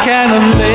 My kind of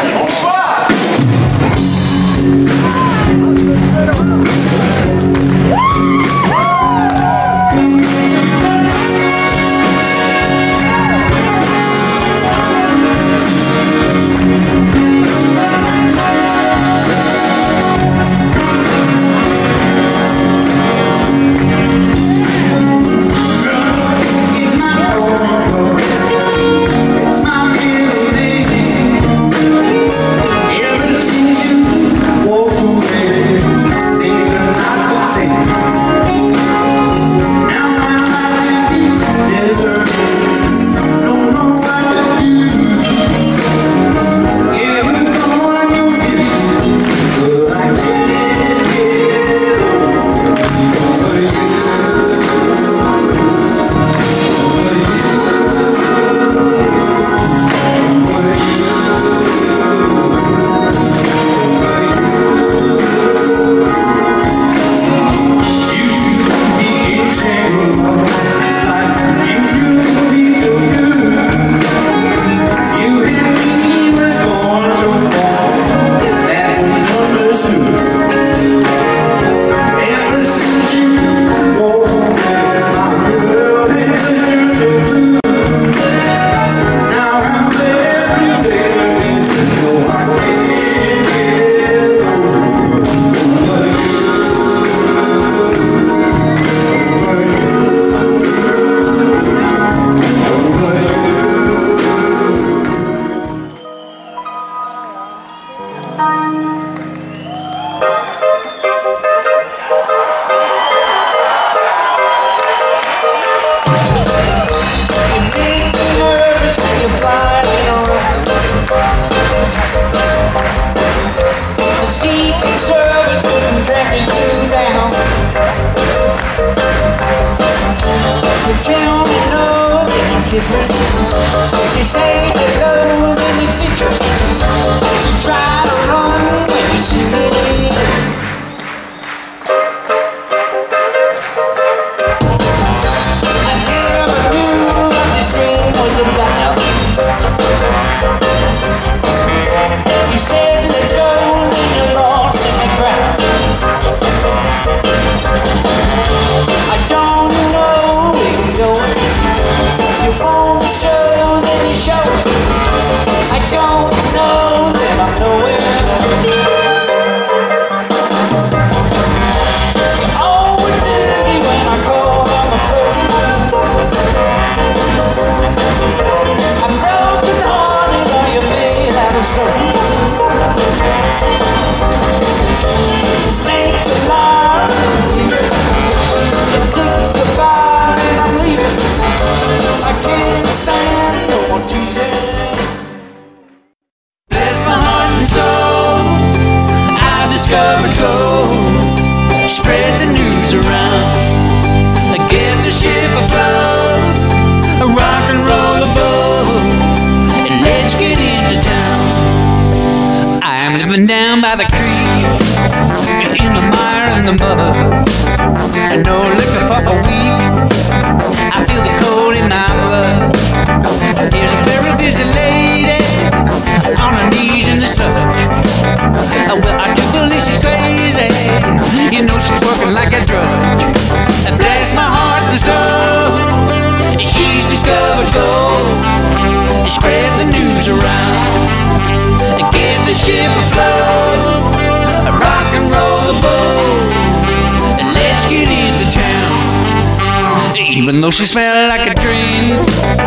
比如说 you're flying on. The Secret Service couldn't you down. You tell me no, then you kiss me. You say hello, then you. You try to run, when you see me. by the creek, in the mire and the mud. she smelled like a dream.